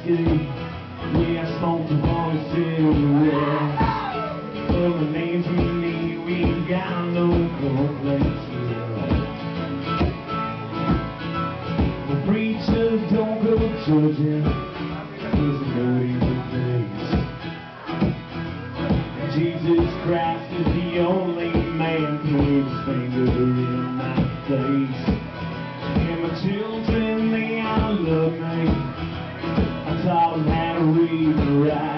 whiskey. Yeah, I smoked a long cigarette. Well, the name's me, we ain't got no complaints here. The preachers don't go judging, he's a face. Jesus Christ is the only man who his finger in my face. You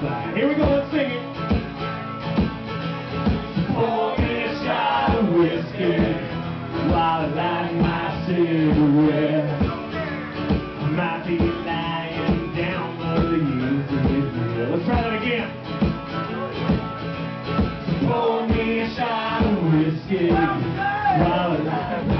fight. Here we go, let's sing it. Pour me a shot of whiskey while I light my cigarette. I might be lying down, youth. Let's try that again. Pour me a shot of whiskey while I light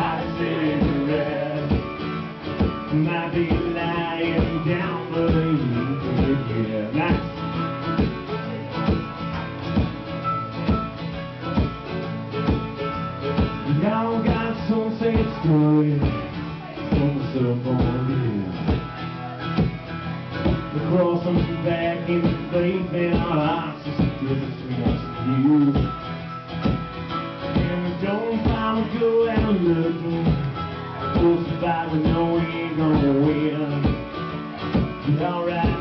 story from on here. The cross on your back and the faith in our hearts is the difference between us and you. And we don't find we go out somebody we know we ain't gonna win. Alright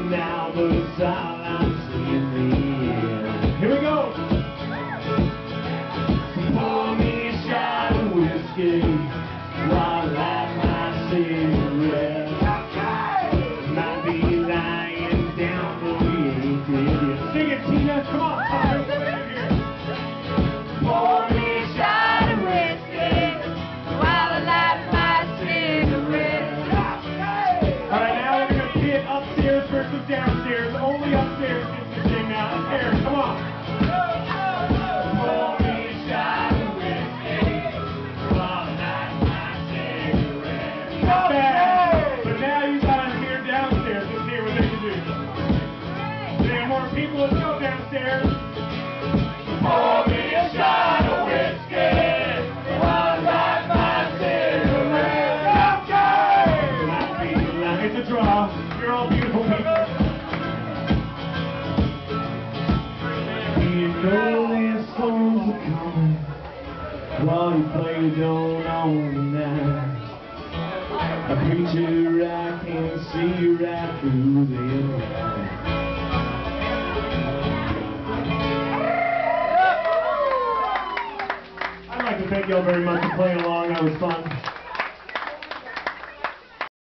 cigarette. More people. Let's go downstairs. Pour me a shot of whiskey. You're all beautiful people. Are coming while you play the don't on tonight. A preacher Thank y'all very much for playing along. That was fun.